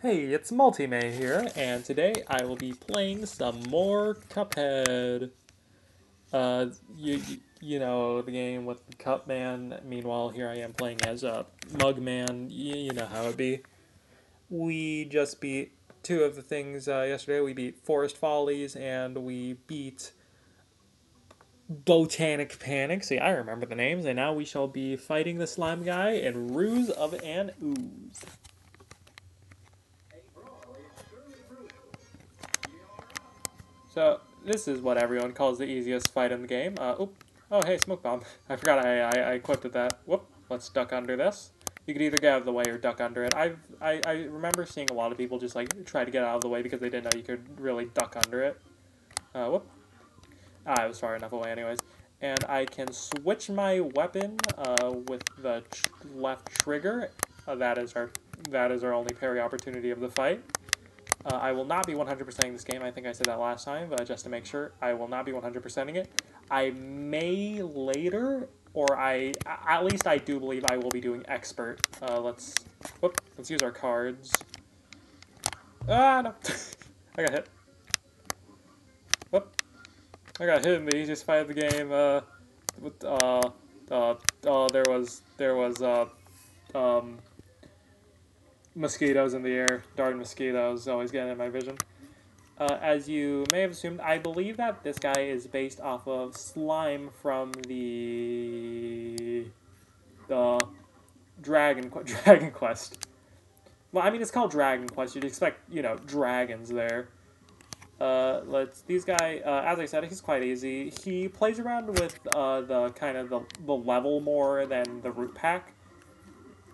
Hey, it's Multemay here, and today I will be playing some more Cuphead. Uh, you, you, know, the game with the Cupman. Meanwhile, here I am playing as a Mugman. You, you know how it be. We just beat two of the things uh, yesterday. We beat Forest Follies, and we beat Botanic Panic. See, I remember the names, and now we shall be fighting the slime guy in Ruse of an Ooze. So this is what everyone calls the easiest fight in the game. Uh, oop. Oh, hey, smoke bomb. I forgot I, I, I equipped that. Whoop. Let's duck under this. You could either get out of the way or duck under it. I've, I, I remember seeing a lot of people just like try to get out of the way because they didn't know you could really duck under it. Uh, whoop. Ah, I was far enough away anyways. And I can switch my weapon uh, with the tr left trigger. Uh, that is our that is our only parry opportunity of the fight. Uh, I will not be 100%ing this game. I think I said that last time, but just to make sure, I will not be 100%ing it. I may later, or I, at least I do believe I will be doing expert. Uh, let's, whoop, let's use our cards. Ah, no. I got hit. Whoop. I got hit in the easiest fight of the game. Uh, with, uh, uh, uh, there was, there was, uh, um, mosquitoes in the air, darn mosquitoes, always getting in my vision. Uh, as you may have assumed, I believe that this guy is based off of Slime from the the Dragon Dragon Quest. Well, I mean, it's called Dragon Quest. You'd expect, you know, dragons there. Uh, let's. These guy, uh, as I said, he's quite easy. He plays around with uh, the kind of the, the level more than the root pack.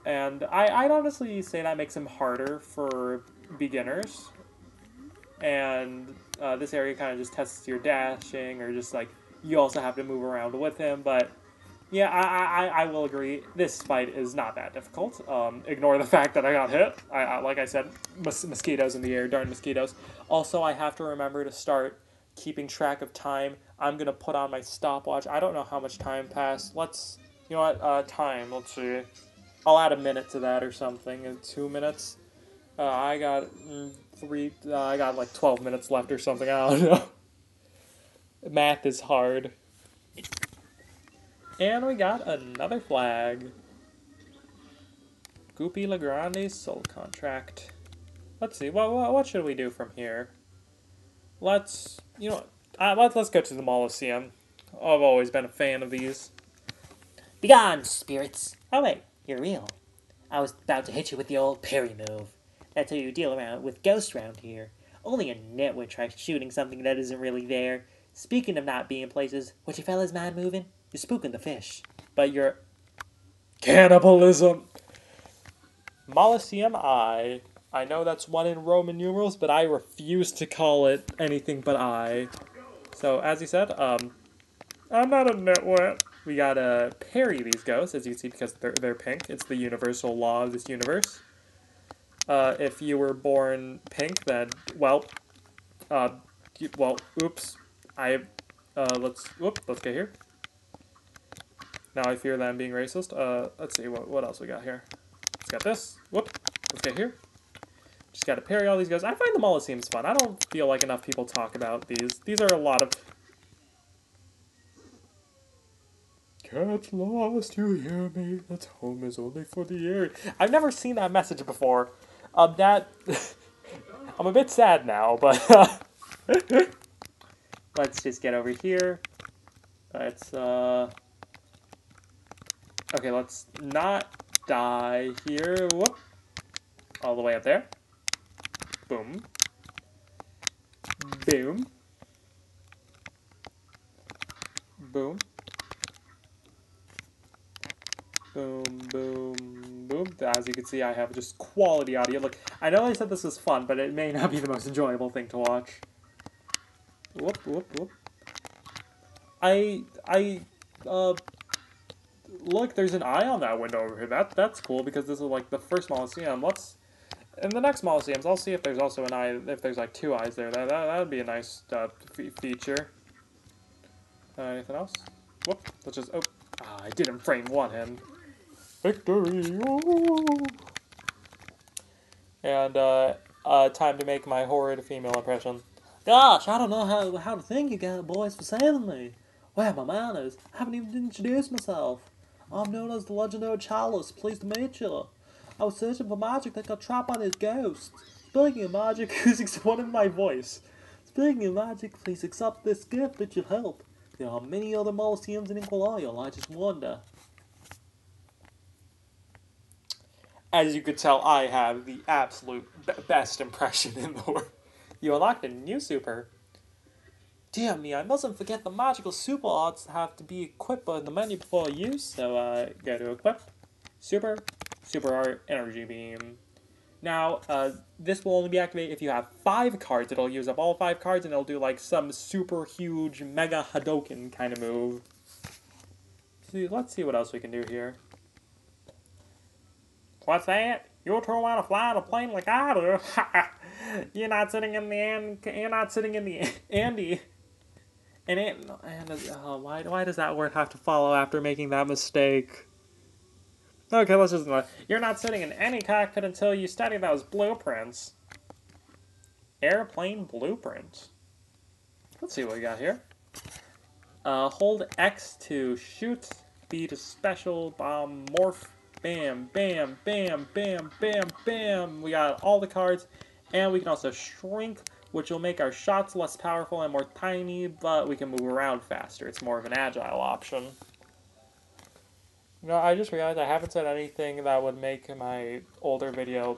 And I, I'd honestly say that makes him harder for beginners. And uh, this area kind of just tests your dashing, or just like you also have to move around with him. But yeah, I, I, I will agree. This fight is not that difficult. Um, ignore the fact that I got hit. I, I like I said, mos mosquitoes in the air, darn mosquitoes. Also, I have to remember to start keeping track of time. I'm gonna put on my stopwatch. I don't know how much time passed. Let's, you know what? Uh, time. Let's see. I'll add a minute to that or something. In two minutes, uh, I got mm, three. Uh, I got like twelve minutes left or something. I don't know. Math is hard. And we got another flag. Goopy Le Grande Soul Contract. Let's see. What, what, what should we do from here? Let's, you know, uh, let's, let's go to the Mausoleum. I've always been a fan of these. Begone, spirits! Oh wait, you're real. I was about to hit you with the old parry move. That's how you deal around with ghosts around here. Only a nit would try shooting something that isn't really there. Speaking of not being places, what you fellas mind moving? You're spooking the fish. But you're... Cannibalism! Mausoleum I. I know that's one in Roman numerals, but I refuse to call it anything but I. So, as you said, um, I'm not a nitwit. We gotta parry these ghosts, as you can see, because they're, they're pink. It's the universal law of this universe. Uh, if you were born pink, then, well, uh, well, oops. I, uh, let's, whoop, let's get here. Now I fear that I'm being racist. Uh, let's see, what, what else we got here? Let's got this. Whoop, let's get here. Just gotta parry all these guys. I find them all the Mausoleums fun. I don't feel like enough people talk about these. These are a lot of Cat's lost, you hear me? That home is only for the air. I've never seen that message before. Um, that... I'm a bit sad now, but... Let's just get over here. Let's, uh... Okay, let's not die here. Whoop. All the way up there. Boom. Boom. Boom, As you can see, I have just quality audio. Look, I know I said this was fun, but it may not be the most enjoyable thing to watch. Whoop, whoop, whoop. I, I, uh, look, there's an eye on that window over here. That, that's cool, because this is, like, the first Mausoleum. Let's, in the next Mausoleums, I'll see if there's also an eye, if there's, like, two eyes there. That, that, would be a nice, uh, feature. Uh, anything else? Whoop, let's just, oh, ah, I didn't frame one him. Victory! And uh, uh, time to make my horrid female impression. Gosh, I don't know how, how to thank you guys, boys, for saving me. Where are my manners? I haven't even introduced myself. I'm known as the legendary Chalice. Pleased to meet you. I was searching for magic that got trapped by this ghost. Speaking of magic, one of my voice. Speaking of magic, please accept this gift that should help. There are many other Mausoleums in Inkwell Isle, I just wonder. As you could tell, I have the absolute b- best impression in the world. You unlocked a new super. Dear me, I mustn't forget the magical super arts have to be equipped in the menu before use. So, uh, go to equip, super, super art, energy beam. Now, uh, this will only be activated if you have five cards. It'll use up all five cards and it'll do like some super huge mega Hadoken kind of move. See, let's see what else we can do here. What's that? You two want to fly on a plane like I do? you're not sitting in the and you're not sitting in the Andy. And it, and uh, why why does that word have to follow after making that mistake? Okay, let's just. You're not sitting in any cockpit until you study those blueprints. Airplane blueprints. Let's see what we got here. Uh, hold X to shoot. B to special. Bomb. Morph. Bam, bam, bam, bam, bam, bam. We got all the cards. And we can also shrink, which will make our shots less powerful and more tiny, but we can move around faster. It's more of an agile option. No, I just realized I haven't said anything that would make my older video.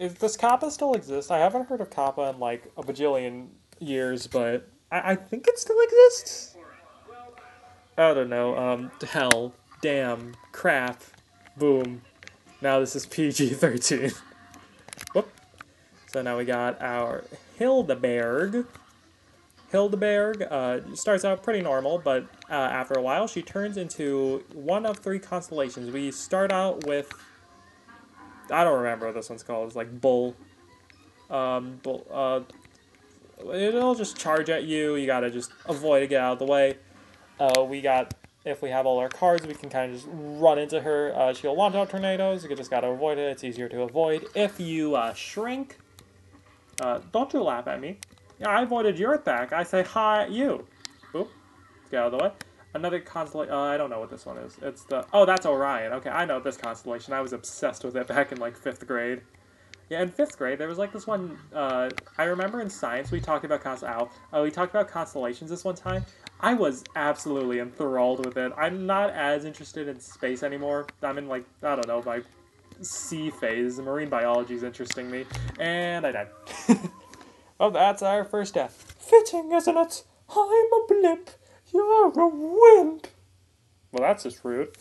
Is does Kappa still exist? I haven't heard of Kappa in like a bajillion years, but I, I think it still exists. I don't know. Um, hell, damn, crap, boom. Now this is PG thirteen. Whoop. So now we got our Hilda Berg. Hildeberg uh, starts out pretty normal, but uh, after a while, she turns into one of three constellations. We start out with. I don't remember what this one's called. It's like Bull. Um, bull uh, it'll just charge at you. You gotta just avoid it, get out of the way. Uh, we got. If we have all our cards, we can kind of just run into her. Uh, she'll launch out tornadoes. You just gotta avoid it. It's easier to avoid. If you uh, shrink, uh, don't you laugh at me. Yeah, I avoided your attack. I say hi you. Oop. Get out of the way. Another constellation. Uh, I don't know what this one is. It's the. Oh, that's Orion. Okay, I know this constellation. I was obsessed with it back in like fifth grade. Yeah, in fifth grade, there was like this one. Uh, I remember in science we talked about const. Ow. Uh, we talked about constellations this one time. I was absolutely enthralled with it. I'm not as interested in space anymore. I'm in like I don't know my sea phase. Marine biology is interesting me, and I died. Oh, that's our first death. Fitting, isn't it? I'm a blimp. You're a wimp. Well, that's just rude.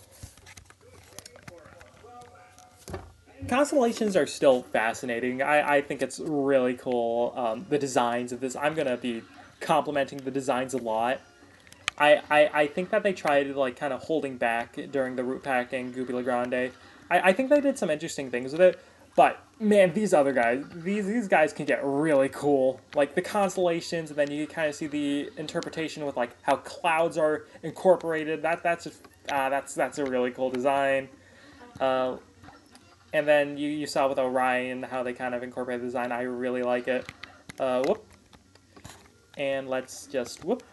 Constellations are still fascinating. I, I think it's really cool. Um, the designs of this. I'm going to be complimenting the designs a lot. I, I, I think that they tried like kind of holding back during the root packing Goopy Le Grande. I, I think they did some interesting things with it. But man, these other guys, these these guys can get really cool. Like the constellations, and then you kind of see the interpretation with like how clouds are incorporated. That that's just uh, that's that's a really cool design. Uh, and then you, you saw with Orion how they kind of incorporate the design. I really like it. Uh, whoop. And let's just whoop.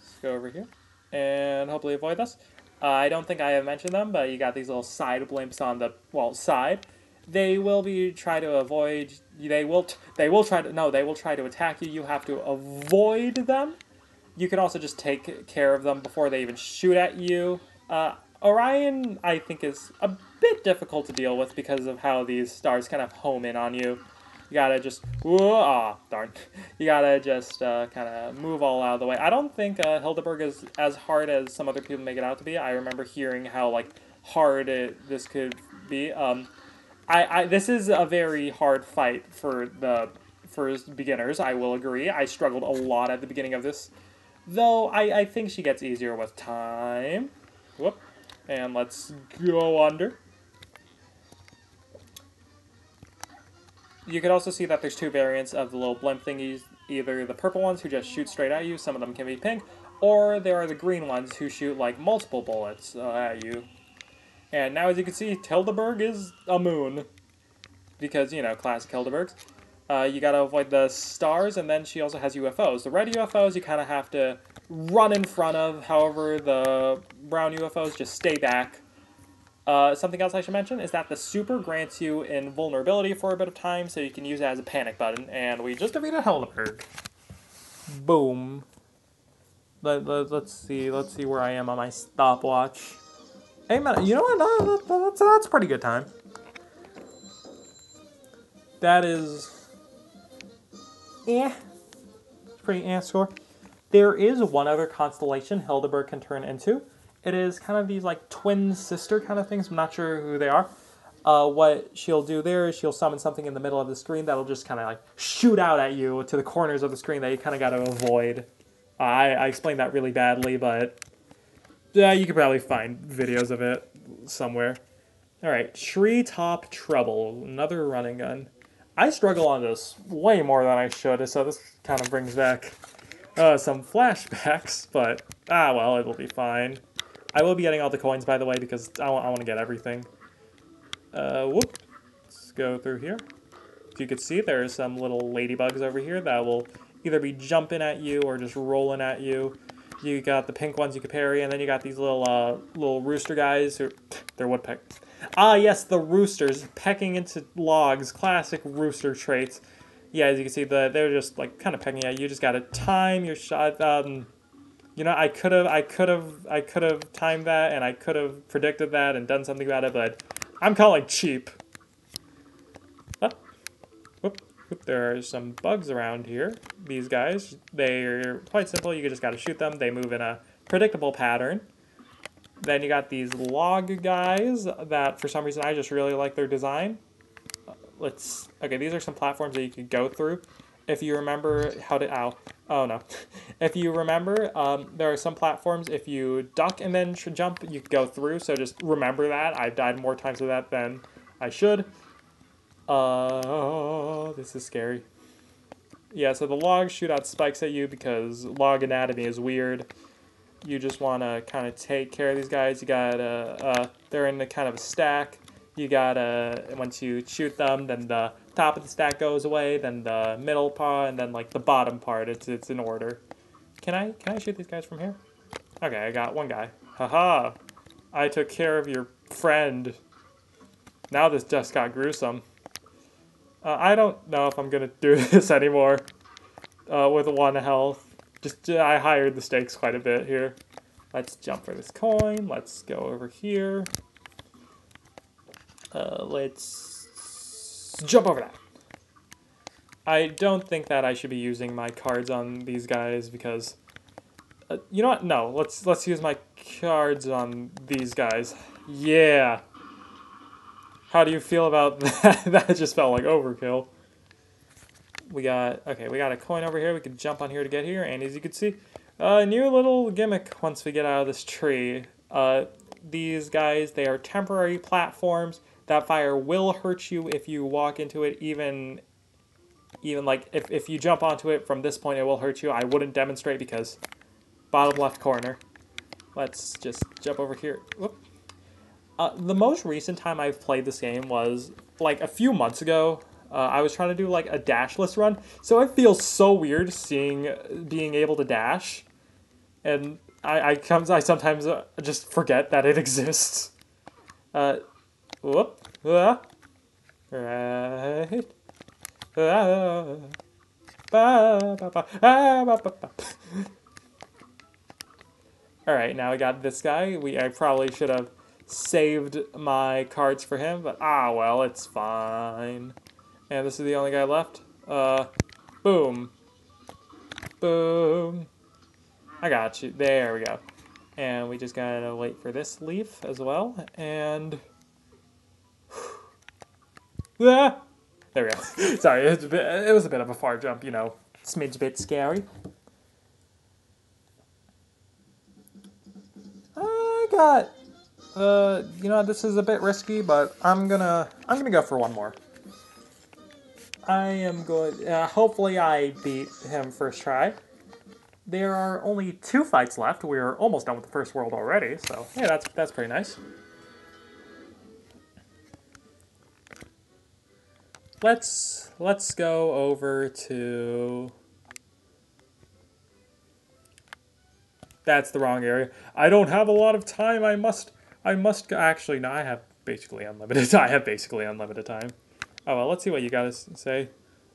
Let's go over here and hopefully avoid this. Uh, I don't think I have mentioned them, but you got these little side blimps on the well side. They will be try to avoid they will they will try to no they will try to attack you. You have to avoid them. You can also just take care of them before they even shoot at you. Uh, orion i think is a bit difficult to deal with because of how these stars kind of home in on you you gotta just ah oh, darn you gotta just uh, kind of move all out of the way i don't think uh, Hilda Berg is as hard as some other people make it out to be i remember hearing how like hard it, this could be um, I, I this is a very hard fight for the for beginners. I will agree. I struggled a lot at the beginning of this, though. I, I think she gets easier with time. Whoop, and let's go under. You could also see that there's two variants of the little blimp thingies. Either the purple ones who just shoot straight at you, some of them can be pink, or there are the green ones who shoot like multiple bullets uh, at you. And now, as you can see, Hilda Berg is a moon. because you know classic Hilda Bergs. Uh, you gotta avoid the stars, and then she also has UFOs. The red UFOs you kind of have to run in front of. However, the brown UFOs just stay back. Uh, something else I should mention is that the super grants you invulnerability for a bit of time, so you can use it as a panic button. And we just defeated Hilda Berg. Boom. Let, let, let's see. Let's see where I am on my stopwatch. Hey man, you know what? That, that's that's pretty good time. That is, yeah, pretty eh score. There is one other constellation Hilda Berg can turn into. It is kind of these like twin sister kind of things. I'm not sure who they are. Uh, what she'll do there is she'll summon something in the middle of the screen that'll just kind of like shoot out at you to the corners of the screen that you kind of got to avoid. I, I explained that really badly, but yeah, you could probably find videos of it somewhere. All right, Treetop Trouble, another running gun. I struggle on this way more than I should, so this kind of brings back uh, some flashbacks, but ah well, it'll be fine. I will be getting all the coins, by the way, because I want, I want to get everything. Uh, whoop. Let's go through here. If you could see, there are some little ladybugs over here that will either be jumping at you or just rolling at you. You got the pink ones you can parry, and then you got these little uh, little rooster guys who they're woodpeck. Ah, yes, the roosters pecking into logs. Classic rooster traits. Yeah, as you can see, the they're just like kind of pecking at you. You just gotta time your shot. Um, you know, I could have, I could have, I could have timed that, and I could have predicted that and done something about it, but I'm calling cheap. Whoop, whoop. There are some bugs around here. These guys, they're quite simple. You just got to shoot them. They move in a predictable pattern. Then you got these log guys that, for some reason, I just really like their design. Uh, let's. Okay, these are some platforms that you could go through. If you remember how to. Ow. Oh no. if you remember, um, there are some platforms, if you duck and then jump, you go through. So just remember that. I've died more times with that than I should. Uh, this is scary. Yeah, so the logs shoot out spikes at you because log anatomy is weird. You just want to kind of take care of these guys. You got uh, uh, they're in a kind of a stack. You gotta once you shoot them, then the top of the stack goes away, then the middle part, and then like the bottom part. It's it's in order. Can I can I shoot these guys from here? Okay, I got one guy. Haha! I took care of your friend. Now this just got gruesome. Uh, I don't know if I'm gonna do this anymore. Uh, with one health. Just uh, I hired the stakes quite a bit here. Let's jump for this coin. Let's go over here. Uh, let's jump over that. I don't think that I should be using my cards on these guys because, uh, you know what? No, let's let's use my cards on these guys. Yeah. How do you feel about that? that just felt like overkill. We got okay. We got a coin over here. We can jump on here to get here, and as you can see, a uh, new little gimmick once we get out of this tree. Uh, these guys, they are temporary platforms that fire will hurt you if you walk into it. Even even like if, if you jump onto it from this point it will hurt you. I wouldn't demonstrate because bottom left corner. Let's just jump over here. Uh, the most recent time i've played this game was like a few months ago. Uh, i was trying to do like a dashless run. So it feels so weird seeing being able to dash. And i i comes i sometimes uh, just forget that it exists. Uh Whoop. Ah. Right. Ah. Ba, ba, ba. Ah, ba, ba, ba. Alright, now I got this guy. We I probably should have saved my cards for him, but ah well, it's fine. And this is the only guy left. Uh boom. Boom. I got you. There we go. And we just gotta wait for this leaf as well. And ah! There we go. Sorry, it was, a bit, it was a bit of a far jump, you know, smidge bit scary. I got, uh, you know, this is a bit risky, but I'm gonna, I'm gonna go for one more. I am going. Uh, hopefully, I beat him first try. There are only two fights left. We're almost done with the first world already, so yeah, that's that's pretty nice. Let's let's go over to. That's the wrong area. I don't have a lot of time. I must. I must. Actually, no. I have basically unlimited. I have basically unlimited time. Oh well. Let's see what you got to say.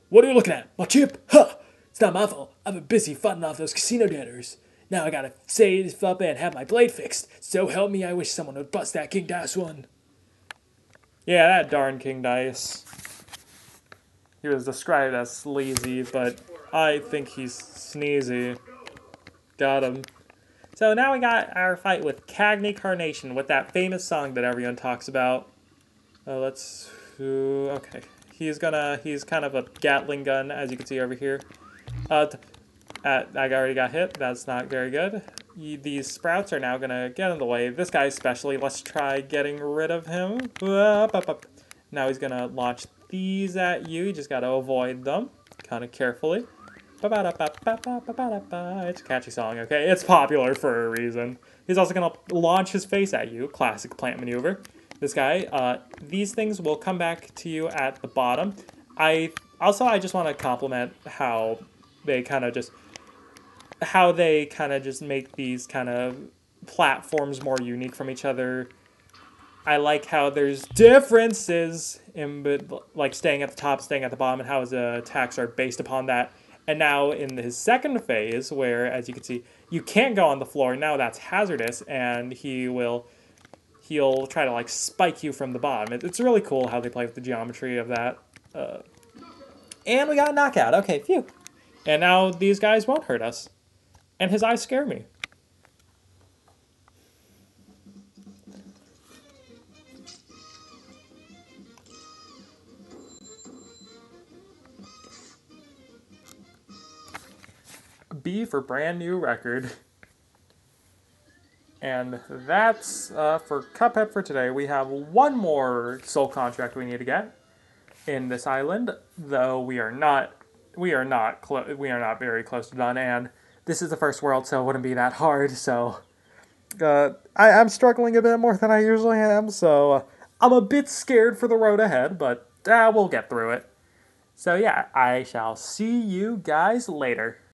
What are you looking at? My chip? Huh! It's not my fault. I've been busy fighting off those casino debtors. Now I gotta save up and have my blade fixed. So help me, I wish someone would bust that King Dice one. Yeah, that darn King Dice. He was described as sleazy, but I think he's sneezy. Got him. So now we got our fight with Cagney Carnation with that famous song that everyone talks about. Uh, let's. okay. He's gonna. He's kind of a Gatling gun, as you can see over here. Uh, uh, I already got hit. That's not very good. These sprouts are now gonna get in the way. This guy especially. Let's try getting rid of him. Now he's gonna launch these at you. You just gotta avoid them kind of carefully. It's a catchy song, okay? It's popular for a reason. He's also gonna launch his face at you. Classic plant maneuver. This guy, uh, these things will come back to you at the bottom. I also I just want to compliment how they kind of just how they kind of just make these kind of platforms more unique from each other. I like how there's differences in like staying at the top, staying at the bottom, and how his uh, attacks are based upon that. And now in his second phase, where as you can see, you can't go on the floor. Now that's hazardous, and he will he'll try to like spike you from the bottom. It, it's really cool how they play with the geometry of that. Uh, and we got a knockout. Okay, phew. And now these guys won't hurt us. And his eyes scare me. B for brand new record. And that's uh, for Cuphead for today. We have one more soul contract we need to get in this island, though we are not we are not clo- we are not very close to done, and this is the first world, so it wouldn't be that hard. So uh, I, am struggling a bit more than I usually am, so uh, I'm a bit scared for the road ahead, but uh, we'll get through it. So yeah, I shall see you guys later.